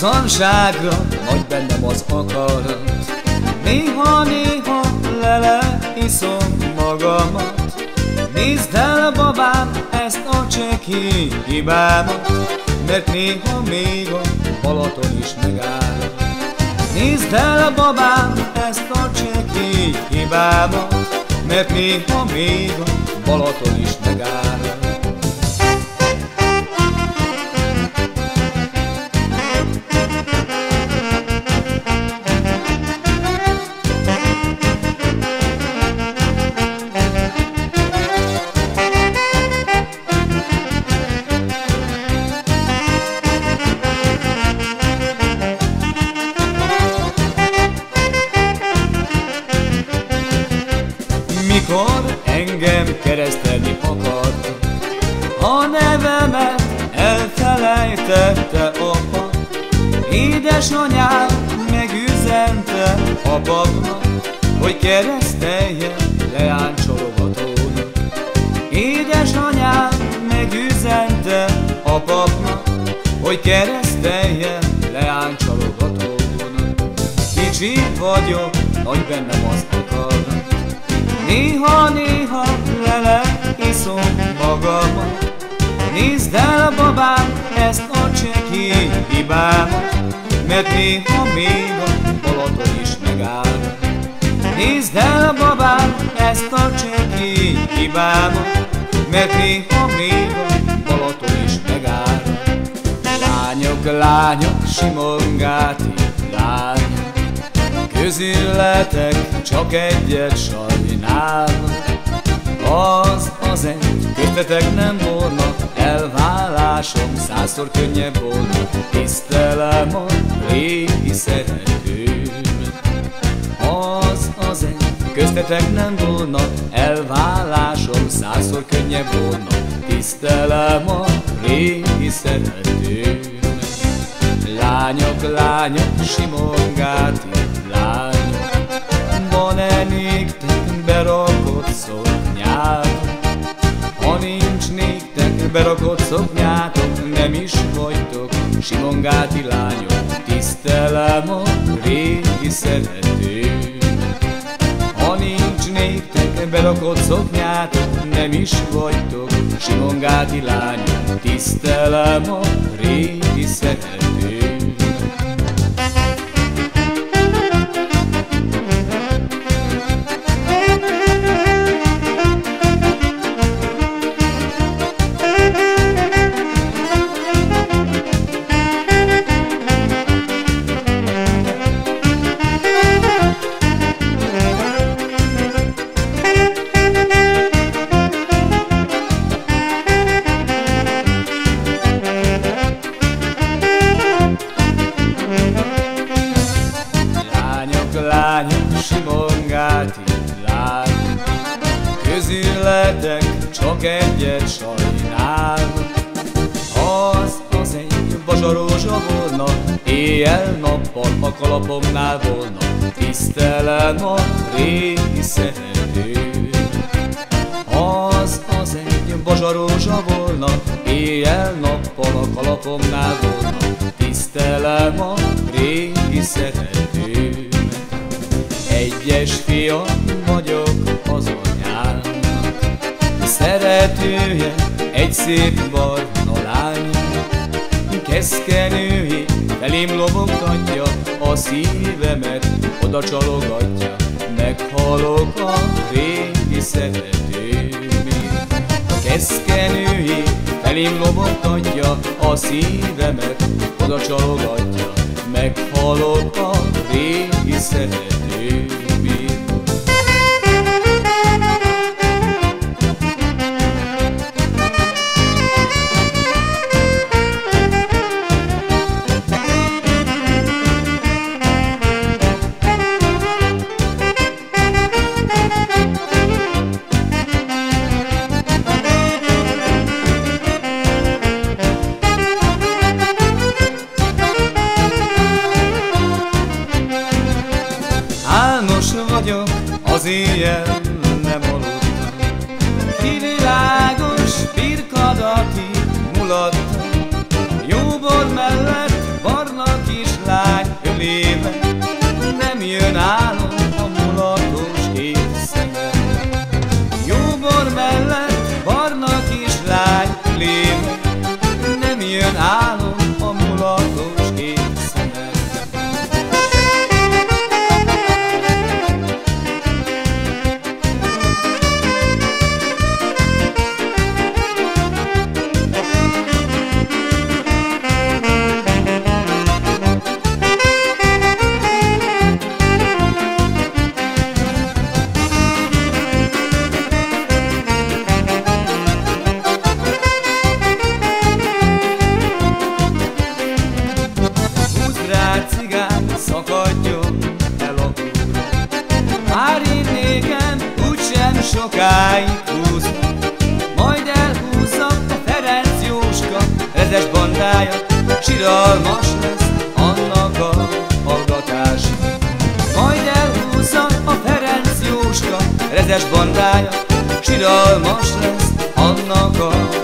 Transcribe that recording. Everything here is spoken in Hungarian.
Józanságra nagy bennem az akarat. Néha-néha lele iszom magamat. Nézd el, babám, ezt a cseki hibámat Mert néha még a Balaton is megáll. Nézd el, babám, ezt a cseki hibámat Mert néha még a Balaton is megáll Mikor engem keresztelni akart A nevemet elfelejtette apa Édesanyám megüzente a papnak Hogy keresztelje leány csorogatónak Édesanyám megüzente a papnak Hogy keresztelje leány csalogatónak Kicsi vagyok, nagy bennem az akarat Néha-néha lele iszom magamat Nézd el, babám, ezt a cseki hibámat Mert néha még a Balaton is megáll. Nézd el, babám, ezt a cseki hibámat Mert néha még a Balaton is megáll. Lányok, lányok, simongáti lányok Közületek csak egyet sajnálnak Az az egy kötetek nem volna Elválásom százszor könnyebb volna. Tisztelem a régi szeretőm. Az az egy köztetek nem volna Elválásom százszor könnyebb volna. Tisztelem a régi szeretőm. Lányok, lányok, simongáti berakott szoknyátok Nem is vagytok. Simongáti lányok Tisztelem a régi szeretőm Ha nincs néktek berakott szoknyátok Nem is vagytok. Simongáti lányok Tisztelem a régi szeretőm Közületek csak egyet sajnálnak Az az egy bazsarózsa volna Éjjel-nappal a kalapomnál volna. Tisztelem a régi szeretőm Az az egy bazsarózsa volna Éjjel-nappal a kalapomnál volna. Tisztelem a régi szeretőm Egyes fiam vagyok Szeretője egy szép barna lány. Keszkenői felém lobogtatja A szívemet oda csalogatja Meghalok a régi szeretőmért Keszkenői felém lobogtatja A szívemet oda csalogatja Meghalok a régi szeretőmért az éjjel nem aludtam. Kivilágos birkadati mulattam, jóbor mellett barna kislány ölébe, bandája, siralmas lesz annak a hallgatása. Majd elhúzza a Ferenc Jóska rezes bandája, siralmas lesz annak a